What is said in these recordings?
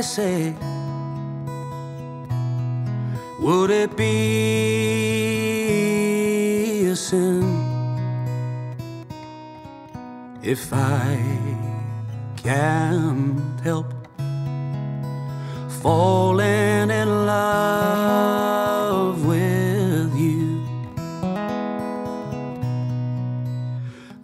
I say? Would it be a sin if I can't help falling in love with you?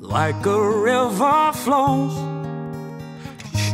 Like a river flows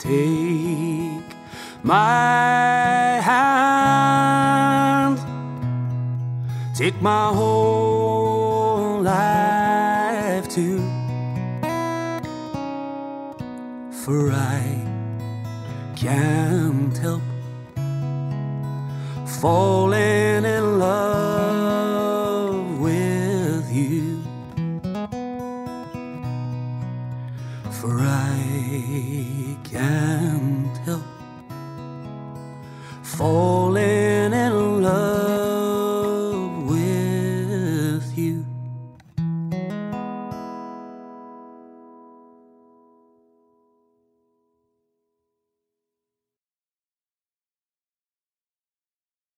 Take my hand, take my whole life too. For I can't help falling in love For I can't help falling in love